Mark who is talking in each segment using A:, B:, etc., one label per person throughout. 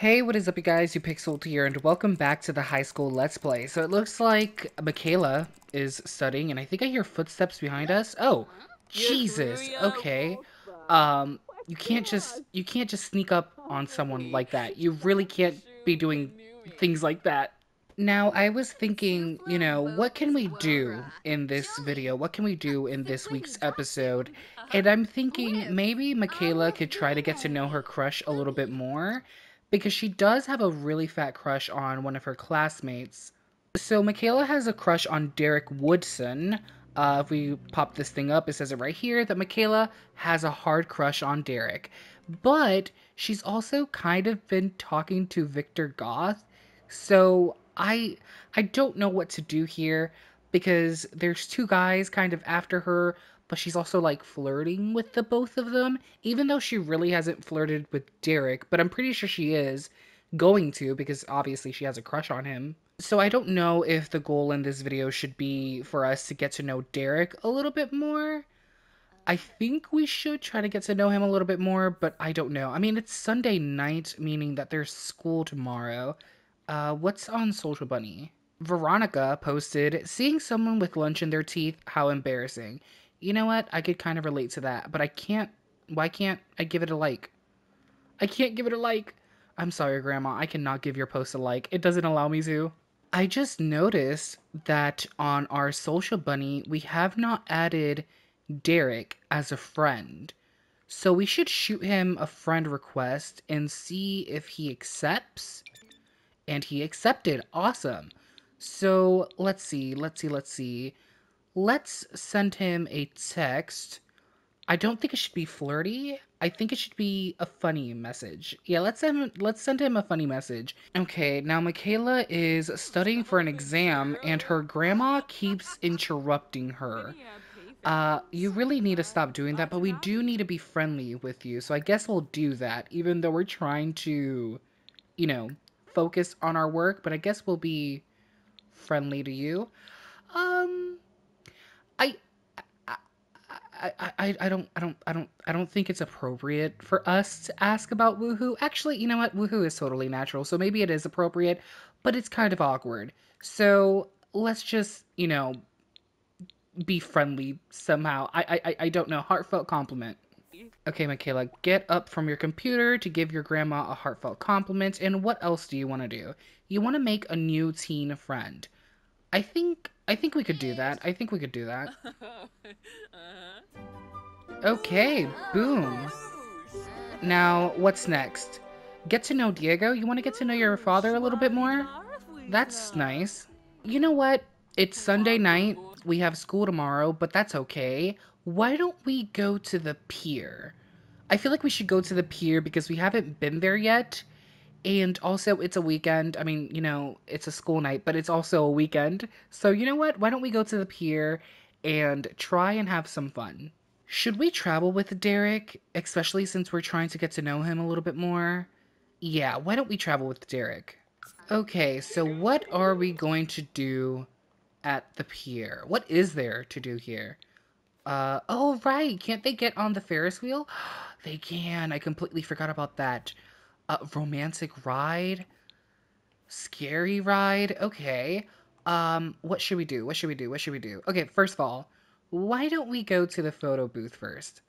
A: Hey, what is up you guys? uPixeld here and welcome back to the high school let's play. So it looks like Michaela is studying and I think I hear footsteps behind us. Oh, Jesus. Okay. Um you can't just you can't just sneak up on someone like that. You really can't be doing things like that. Now, I was thinking, you know, what can we do in this video? What can we do in this week's episode? And I'm thinking maybe Michaela could try to get to know her crush a little bit more because she does have a really fat crush on one of her classmates. So Michaela has a crush on Derek Woodson. Uh, if we pop this thing up, it says it right here that Michaela has a hard crush on Derek. But she's also kind of been talking to Victor Goth. So I I don't know what to do here because there's two guys kind of after her, but she's also like flirting with the both of them, even though she really hasn't flirted with Derek, but I'm pretty sure she is going to because obviously she has a crush on him. So I don't know if the goal in this video should be for us to get to know Derek a little bit more. I think we should try to get to know him a little bit more, but I don't know. I mean, it's Sunday night, meaning that there's school tomorrow. Uh, what's on Social Bunny? Veronica posted, seeing someone with lunch in their teeth, how embarrassing. You know what? I could kind of relate to that, but I can't. Why can't I give it a like? I can't give it a like. I'm sorry, Grandma. I cannot give your post a like. It doesn't allow me to. I just noticed that on our Social Bunny, we have not added Derek as a friend. So we should shoot him a friend request and see if he accepts and he accepted. Awesome. So let's see, let's see, let's see. Let's send him a text. I don't think it should be flirty. I think it should be a funny message. Yeah, let's send him, let's send him a funny message. Okay, now Michaela is studying for an exam and her grandma keeps interrupting her. Uh, you really need to stop doing that, but we do need to be friendly with you. So I guess we'll do that, even though we're trying to, you know, focus on our work, but I guess we'll be friendly to you. Um, I, I, I, I, don't, I don't, I don't, I don't think it's appropriate for us to ask about woohoo. Actually, you know what? Woohoo is totally natural, so maybe it is appropriate, but it's kind of awkward. So let's just, you know, be friendly somehow. I, I, I don't know. Heartfelt compliment. Okay, Michaela, get up from your computer to give your grandma a heartfelt compliment. And what else do you want to do? You want to make a new teen friend. I think I think we could do that. I think we could do that. Uh-huh. Okay, boom. Now, what's next? Get to know Diego? You want to get to know your father a little bit more? That's nice. You know what? It's Sunday night. We have school tomorrow, but that's okay why don't we go to the pier? I feel like we should go to the pier because we haven't been there yet. And also, it's a weekend. I mean, you know, it's a school night, but it's also a weekend. So, you know what? Why don't we go to the pier and try and have some fun? Should we travel with Derek, especially since we're trying to get to know him a little bit more? Yeah, why don't we travel with Derek? Okay, so what are we going to do at the pier? What is there to do here? Uh, oh, right. Can't they get on the Ferris wheel? they can. I completely forgot about that. Uh, romantic ride? Scary ride? Okay. Um, what should we do? What should we do? What should we do? Okay, first of all, why don't we go to the photo booth first?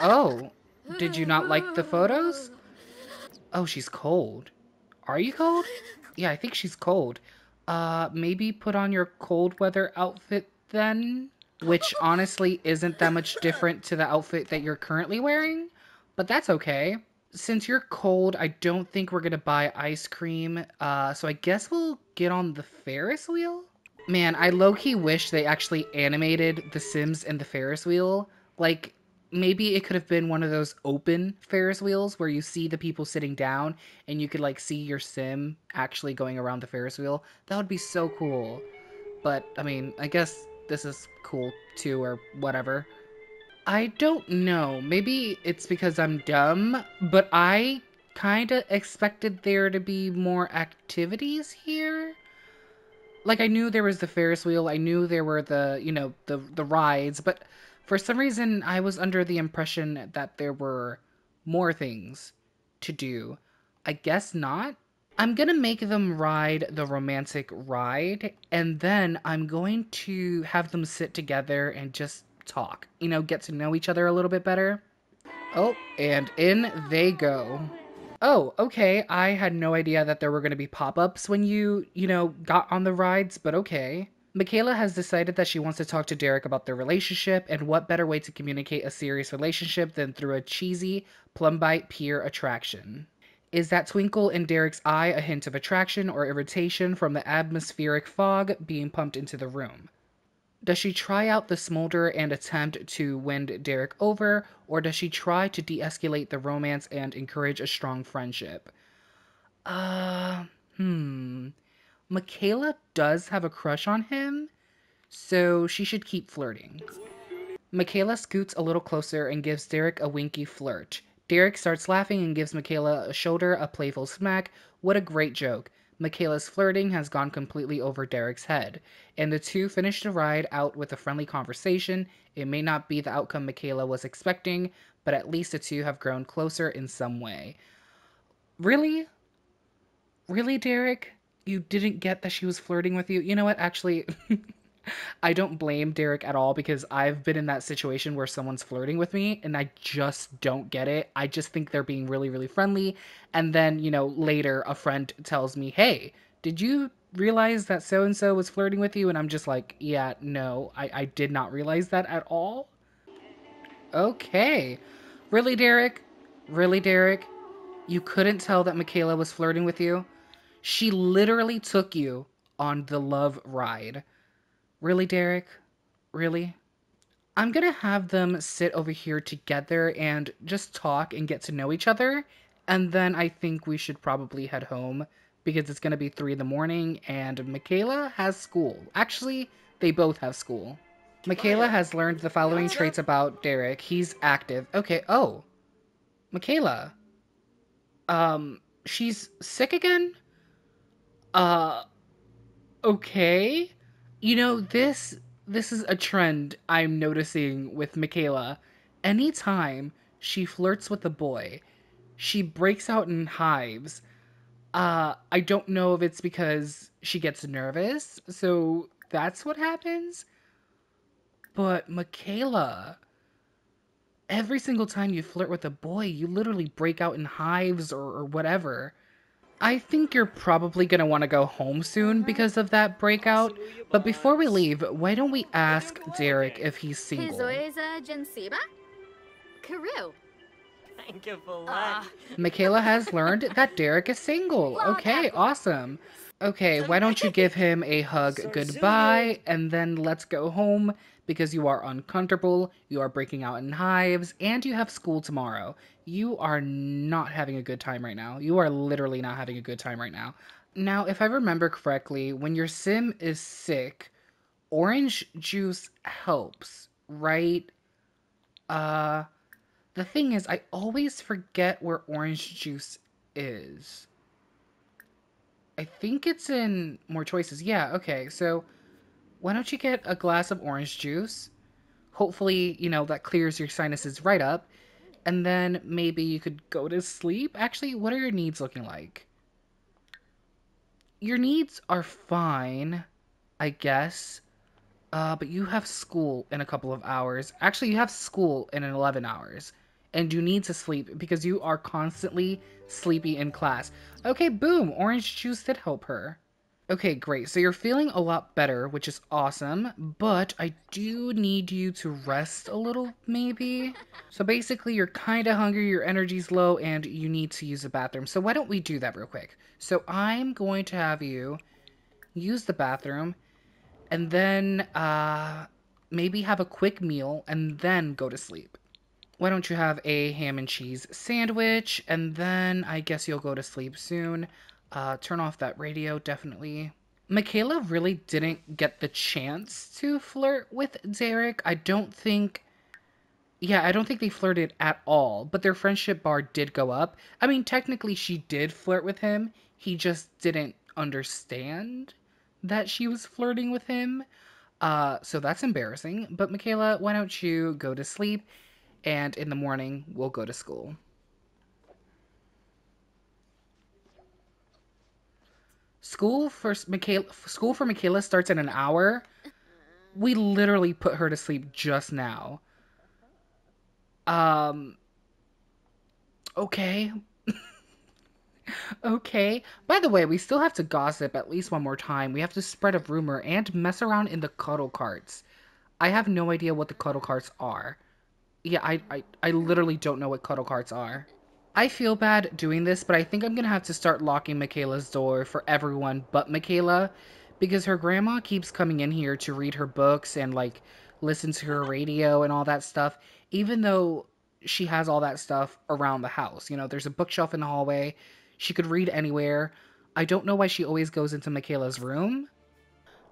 A: Oh, did you not like the photos? Oh, she's cold. Are you cold? Yeah, I think she's cold. Uh, maybe put on your cold weather outfit then? which honestly isn't that much different to the outfit that you're currently wearing, but that's okay. Since you're cold, I don't think we're gonna buy ice cream, uh, so I guess we'll get on the Ferris wheel? Man, I low-key wish they actually animated The Sims and the Ferris wheel. Like, maybe it could have been one of those open Ferris wheels where you see the people sitting down and you could like see your sim actually going around the Ferris wheel. That would be so cool. But I mean, I guess this is cool too or whatever. I don't know. Maybe it's because I'm dumb, but I kind of expected there to be more activities here. Like I knew there was the Ferris wheel, I knew there were the, you know, the the rides, but for some reason I was under the impression that there were more things to do. I guess not. I'm gonna make them ride the romantic ride, and then I'm going to have them sit together and just talk. You know, get to know each other a little bit better. Oh, and in they go. Oh, okay. I had no idea that there were going to be pop ups when you, you know, got on the rides, but okay. Michaela has decided that she wants to talk to Derek about their relationship, and what better way to communicate a serious relationship than through a cheesy, plumbite pier attraction? Is that twinkle in Derek's eye a hint of attraction or irritation from the atmospheric fog being pumped into the room? Does she try out the smolder and attempt to win Derek over, or does she try to de escalate the romance and encourage a strong friendship? Uh, hmm. Michaela does have a crush on him, so she should keep flirting. Michaela scoots a little closer and gives Derek a winky flirt. Derek starts laughing and gives Michaela a shoulder a playful smack. What a great joke. Michaela's flirting has gone completely over Derek's head, and the two finish the ride out with a friendly conversation. It may not be the outcome Michaela was expecting, but at least the two have grown closer in some way. Really? Really, Derek? you didn't get that she was flirting with you. You know what? Actually, I don't blame Derek at all because I've been in that situation where someone's flirting with me and I just don't get it. I just think they're being really, really friendly. And then, you know, later a friend tells me, hey, did you realize that so and so was flirting with you? And I'm just like, yeah, no, I, I did not realize that at all. Okay. Really, Derek? Really, Derek? You couldn't tell that Michaela was flirting with you? She literally took you on the love ride. Really, Derek? Really? I'm gonna have them sit over here together and just talk and get to know each other. And then I think we should probably head home because it's gonna be three in the morning and Michaela has school. Actually, they both have school. Michaela has learned the following traits about Derek. He's active. Okay, oh. Michaela. Um, she's sick again? Uh okay. You know, this this is a trend I'm noticing with Michaela. Anytime she flirts with a boy, she breaks out in hives. Uh I don't know if it's because she gets nervous, so that's what happens. But Michaela, every single time you flirt with a boy, you literally break out in hives or, or whatever. I think you're probably going to want to go home soon because of that breakout. But before we leave, why don't we ask Derek if he's single?
B: Thank you for luck.
A: Michaela has learned that Derek is single. Okay, awesome. Okay, why don't you give him a hug goodbye and then let's go home because you are uncomfortable, you are breaking out in hives, and you have school tomorrow. You are not having a good time right now. You are literally not having a good time right now. Now, if I remember correctly, when your sim is sick, orange juice helps, right? Uh, the thing is, I always forget where orange juice is. I think it's in more choices. Yeah, okay. So why don't you get a glass of orange juice? Hopefully, you know, that clears your sinuses right up. And then maybe you could go to sleep. Actually, what are your needs looking like? Your needs are fine, I guess. Uh, but you have school in a couple of hours. Actually, you have school in 11 hours. And you need to sleep because you are constantly sleepy in class. Okay, boom, orange juice did help her. Okay, great. So you're feeling a lot better, which is awesome, but I do need you to rest a little, maybe? So basically, you're kind of hungry, your energy's low, and you need to use the bathroom. So why don't we do that real quick? So I'm going to have you use the bathroom, and then uh, maybe have a quick meal, and then go to sleep. Why don't you have a ham and cheese sandwich, and then I guess you'll go to sleep soon. Uh, turn off that radio, definitely. Michaela really didn't get the chance to flirt with Derek. I don't think. Yeah, I don't think they flirted at all, but their friendship bar did go up. I mean, technically, she did flirt with him. He just didn't understand that she was flirting with him. Uh, so that's embarrassing. But Michaela, why don't you go to sleep? And in the morning, we'll go to school. School for Michaela, school for Michaela starts in an hour. We literally put her to sleep just now. Um. Okay. okay. By the way, we still have to gossip at least one more time. We have to spread a rumor and mess around in the cuddle carts. I have no idea what the cuddle carts are. Yeah, I, I, I literally don't know what cuddle carts are. I feel bad doing this, but I think I'm gonna have to start locking Michaela's door for everyone but Michaela because her grandma keeps coming in here to read her books and like listen to her radio and all that stuff, even though she has all that stuff around the house. You know, there's a bookshelf in the hallway. She could read anywhere. I don't know why she always goes into Michaela's room.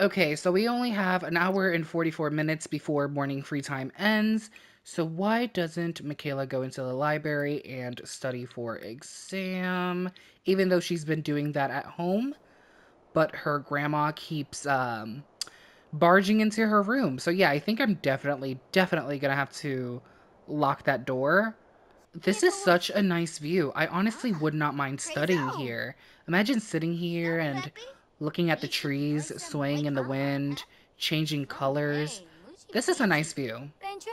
A: Okay, so we only have an hour and 44 minutes before morning free time ends. So why doesn't Michaela go into the library and study for exam, even though she's been doing that at home? But her grandma keeps um, barging into her room. So yeah, I think I'm definitely, definitely gonna have to lock that door. This is such a nice view. I honestly would not mind studying here. Imagine sitting here and looking at the trees swaying in the wind, changing colors. This is a nice view.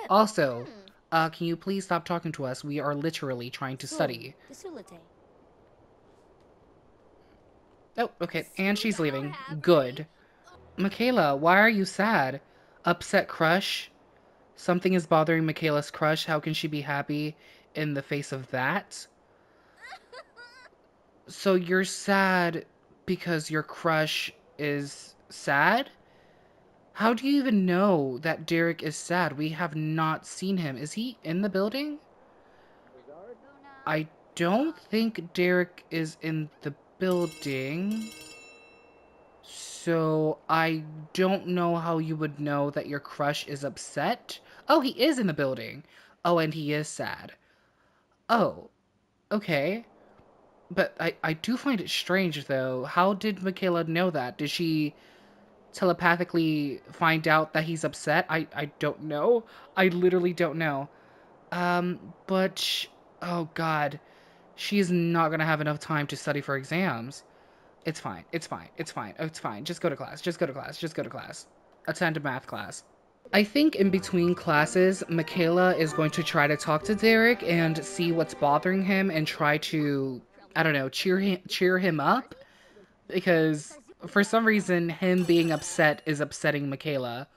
A: Also, uh, can you please stop talking to us? We are literally trying to study. Oh, okay. And she's leaving. Good. Michaela, why are you sad? Upset crush? Something is bothering Michaela's crush. How can she be happy in the face of that? So you're sad because your crush is sad? How do you even know that Derek is sad? We have not seen him. Is he in the building? I don't think Derek is in the building. So I don't know how you would know that your crush is upset. Oh, he is in the building. Oh, and he is sad. Oh, okay. But I, I do find it strange, though. How did Michaela know that? Did she telepathically find out that he's upset? I, I don't know. I literally don't know. Um, but, oh god. She's not gonna have enough time to study for exams. It's fine. It's fine. It's fine. Oh, it's fine. Just go to class. Just go to class. Just go to class. Attend a math class. I think in between classes, Michaela is going to try to talk to Derek and see what's bothering him and try to, I don't know, cheer him, cheer him up. Because for some reason, him being upset is upsetting Michaela,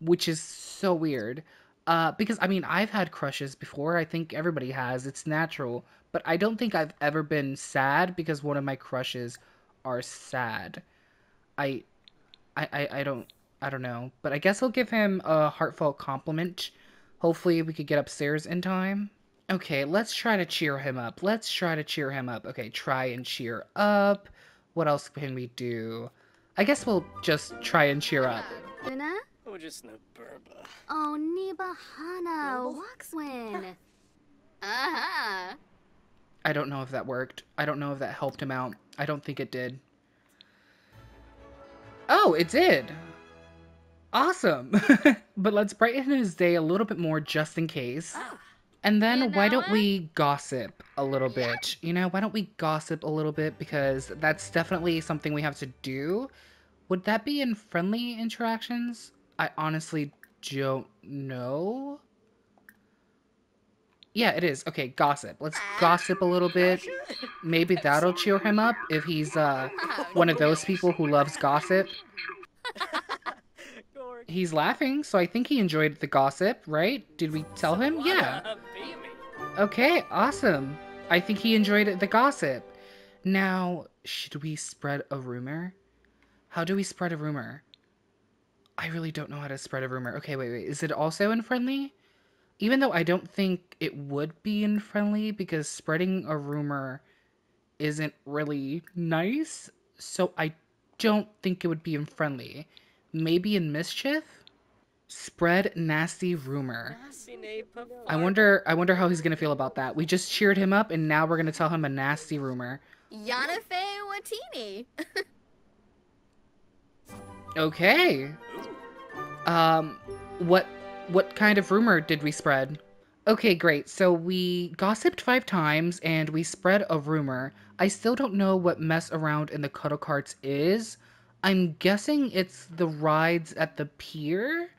A: which is so weird. Uh, because, I mean, I've had crushes before. I think everybody has. It's natural. But I don't think I've ever been sad because one of my crushes are sad. I, I, I, I don't, I don't know. But I guess I'll give him a heartfelt compliment. Hopefully we could get upstairs in time. Okay, let's try to cheer him up. Let's try to cheer him up. Okay, try and cheer up. What else can we do? I guess we'll just try and cheer up.
C: Oh, Niba Hana, Waxwin.
A: Uh-huh. I don't know if that worked. I don't know if that helped him out. I don't think it did. Oh, it did! Awesome! but let's brighten his day a little bit more just in case. Ah. And then you know why don't we gossip a little bit? You know, why don't we gossip a little bit because that's definitely something we have to do. Would that be in friendly interactions? I honestly don't know. Yeah, it is. Okay, gossip. Let's gossip a little bit. Maybe that'll cheer him up if he's uh, one of those people who loves gossip. He's laughing, so I think he enjoyed the gossip, right? Did we tell him? Yeah. Okay, awesome. I think he enjoyed the gossip. Now, should we spread a rumor? How do we spread a rumor? I really don't know how to spread a rumor. Okay, wait, wait. Is it also in friendly? even though I don't think it would be in friendly because spreading a rumor isn't really nice, so I don't think it would be in friendly. Maybe in mischief? Spread nasty rumor. I wonder I wonder how he's gonna feel about that. We just cheered him up and now we're gonna tell him a nasty rumor.
C: Yanafe Watini.
A: okay. Um what what kind of rumor did we spread? Okay, great. So we gossiped five times and we spread a rumor. I still don't know what mess around in the cuddle carts is. I'm guessing it's the rides at the pier.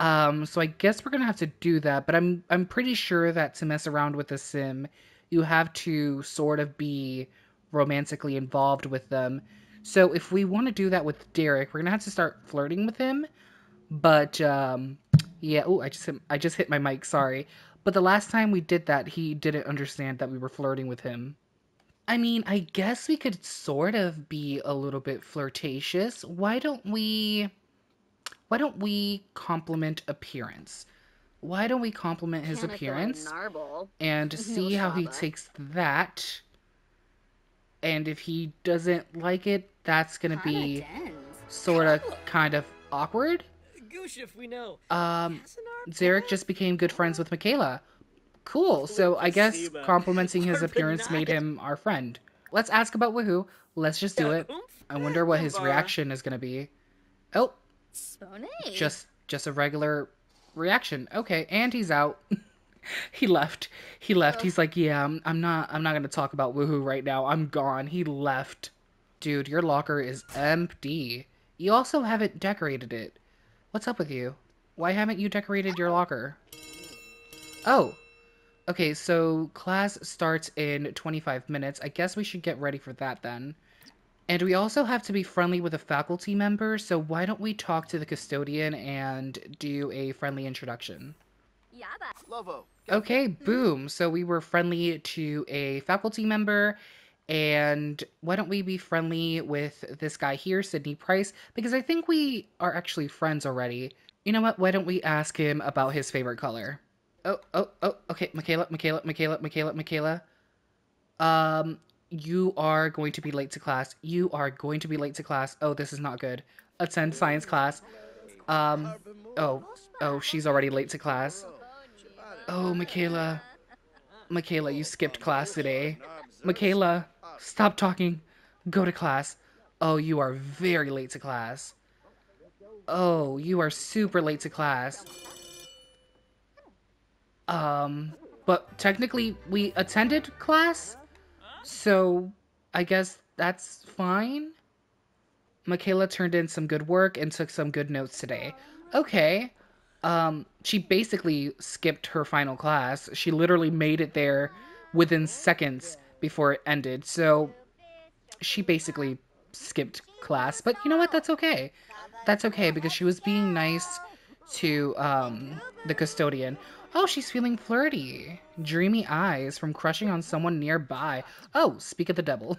A: Um, so I guess we're gonna have to do that, but I'm I'm pretty sure that to mess around with a sim, you have to sort of be romantically involved with them. So if we want to do that with Derek, we're gonna have to start flirting with him. But um, yeah. Oh, I just hit, I just hit my mic. Sorry. But the last time we did that, he didn't understand that we were flirting with him. I mean, I guess we could sort of be a little bit flirtatious. Why don't we why don't we compliment appearance? Why don't we compliment his appearance and see how he takes that? And if he doesn't like it, that's gonna be sort of kind of awkward. we know. Um, Derek just became good friends with Michaela. Cool. So I guess complimenting his appearance made him our friend. Let's ask about Woohoo. Let's just do it. I wonder what his reaction is gonna be. Oh, just just a regular reaction. Okay, and he's out. he left. He left. Oh. He's like, yeah, I'm, I'm not. I'm not gonna talk about Woohoo right now. I'm gone. He left. Dude, your locker is empty. You also haven't decorated it. What's up with you? Why haven't you decorated your locker? Oh. Okay, so class starts in 25 minutes. I guess we should get ready for that then. And we also have to be friendly with a faculty member, so why don't we talk to the custodian and do a friendly introduction? Okay, boom. So we were friendly to a faculty member, and why don't we be friendly with this guy here, Sydney Price? Because I think we are actually friends already. You know what? Why don't we ask him about his favorite color? Oh, oh, oh, okay. Michaela, Michaela, Michaela, Michaela, Michaela. Um, you are going to be late to class. You are going to be late to class. Oh, this is not good. Attend science class. Um, oh, oh, she's already late to class. Oh, Michaela. Michaela, you skipped class today. Michaela, stop talking. Go to class. Oh, you are very late to class. Oh, you are super late to class. Um, but technically we attended class? So I guess that's fine. Michaela turned in some good work and took some good notes today. Okay. Um, she basically skipped her final class. She literally made it there within seconds before it ended. So she basically skipped class. But you know what? That's okay. That's okay because she was being nice to um, the custodian. Oh, she's feeling flirty. Dreamy eyes from crushing on someone nearby. Oh, speak of the devil.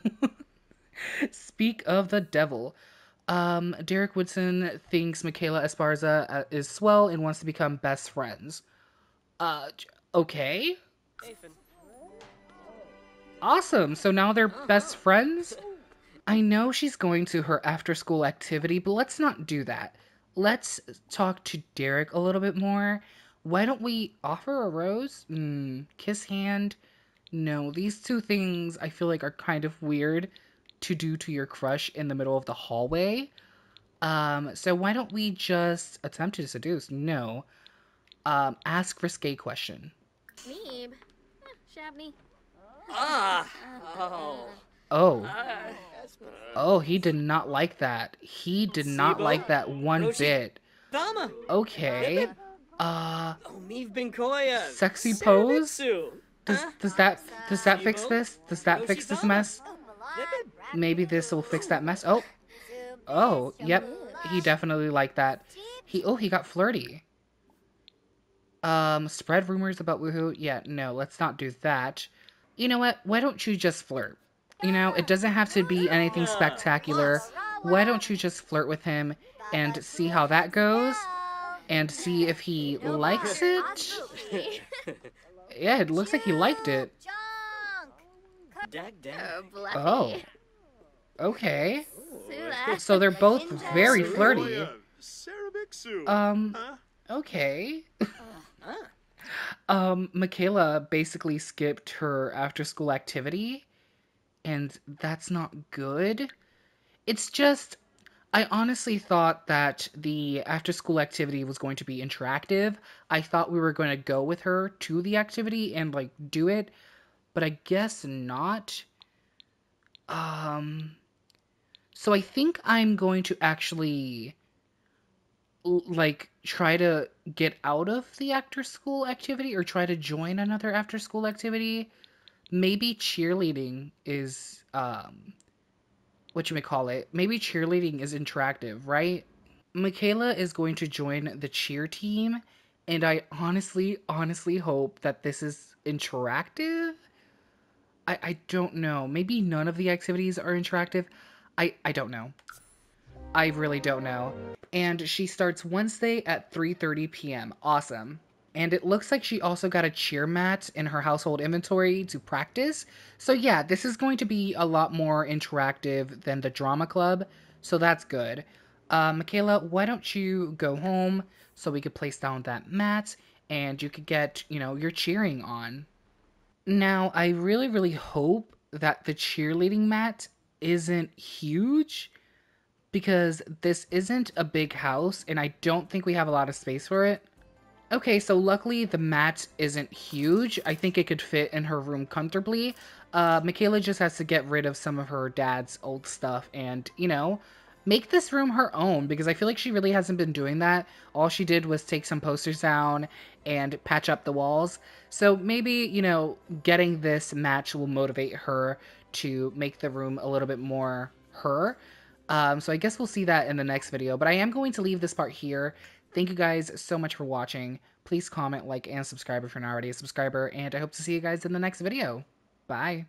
A: speak of the devil. Um, Derek Woodson thinks Michaela Esparza uh, is swell and wants to become best friends. Uh, okay. Awesome. So now they're best friends? I know she's going to her after school activity, but let's not do that. Let's talk to Derek a little bit more why don't we offer a rose? Mm, kiss hand? No, these two things I feel like are kind of weird to do to your crush in the middle of the hallway. Um, so why don't we just attempt to seduce? No. Um, ask risque question. Neeb. Shabney. Ah. Oh. Oh. Oh, he did not like that. He did not like that one bit. Okay. Uh. Sexy pose. Does does that does that fix this? Does that fix this mess? Maybe this will fix that mess. Oh. Oh. Yep. He definitely liked that. He oh he got flirty. Um. Spread rumors about woohoo. Yeah. No. Let's not do that. You know what? Why don't you just flirt? You know, it doesn't have to be anything spectacular. Why don't you just flirt with him and see how that goes? And see if he likes it. yeah, it looks like he liked it. Oh. Okay. So they're both very flirty. Um, okay. um, Michaela basically skipped her after school activity, and that's not good. It's just I honestly thought that the after school activity was going to be interactive. I thought we were going to go with her to the activity and like do it, but I guess not. Um, so I think I'm going to actually like try to get out of the after school activity or try to join another after school activity. Maybe cheerleading is um what you may call it. Maybe cheerleading is interactive, right? Michaela is going to join the cheer team, and I honestly, honestly hope that this is interactive. I, I don't know. Maybe none of the activities are interactive. I, I don't know. I really don't know. And she starts Wednesday at 3.30 p.m. Awesome. And it looks like she also got a cheer mat in her household inventory to practice. So yeah, this is going to be a lot more interactive than the drama club. So that's good. Uh, Michaela, why don't you go home so we could place down that mat and you could get, you know, your cheering on. Now, I really, really hope that the cheerleading mat isn't huge because this isn't a big house and I don't think we have a lot of space for it. Okay, so luckily the mat isn't huge. I think it could fit in her room comfortably. Uh, Michaela just has to get rid of some of her dad's old stuff and, you know, make this room her own because I feel like she really hasn't been doing that. All she did was take some posters down and patch up the walls. So maybe, you know, getting this match will motivate her to make the room a little bit more her. Um, so I guess we'll see that in the next video. But I am going to leave this part here. Thank you guys so much for watching. Please comment, like, and subscribe if you're not already a subscriber. And I hope to see you guys in the next video. Bye.